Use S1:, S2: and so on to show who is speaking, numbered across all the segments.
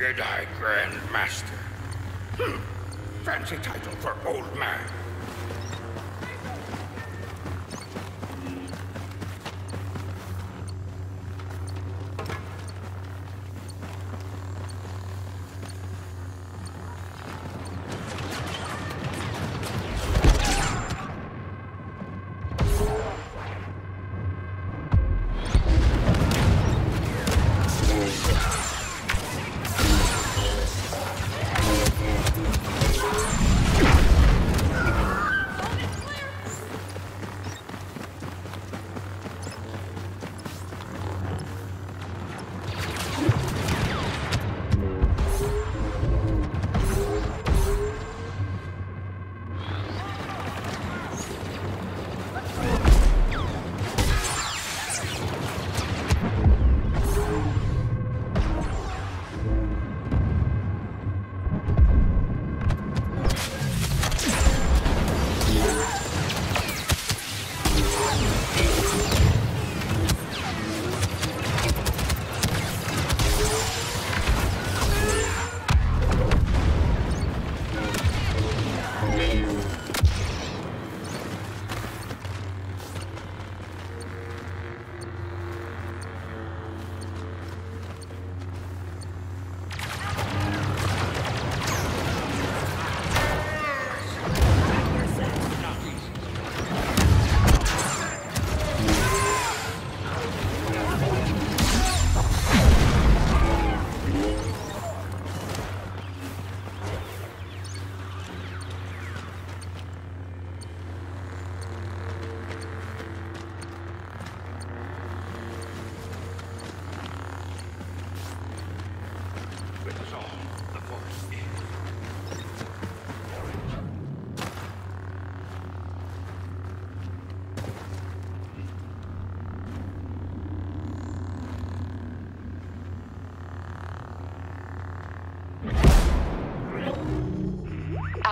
S1: Jedi Grand Master. Hmm. Fancy title for old man.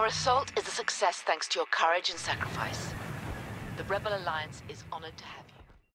S2: Assault is a success thanks to your courage and sacrifice. The Rebel Alliance is honored to have you.